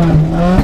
one.